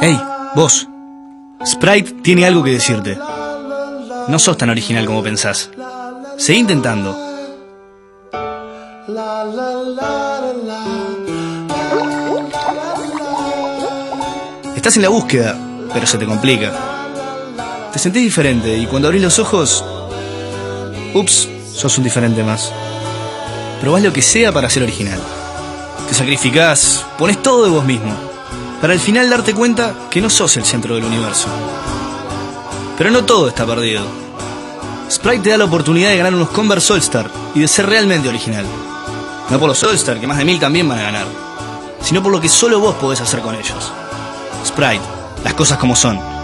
Hey, vos. Sprite tiene algo que decirte. No sos tan original como pensás. Seguí intentando. Estás en la búsqueda, pero se te complica. Te sentís diferente y cuando abrís los ojos... Ups, sos un diferente más. Probás lo que sea para ser original. Te sacrificás, pones todo de vos mismo, para al final darte cuenta que no sos el centro del universo. Pero no todo está perdido. Sprite te da la oportunidad de ganar unos Converse All-Star y de ser realmente original. No por los All-Star, que más de mil también van a ganar, sino por lo que solo vos podés hacer con ellos. Sprite, las cosas como son.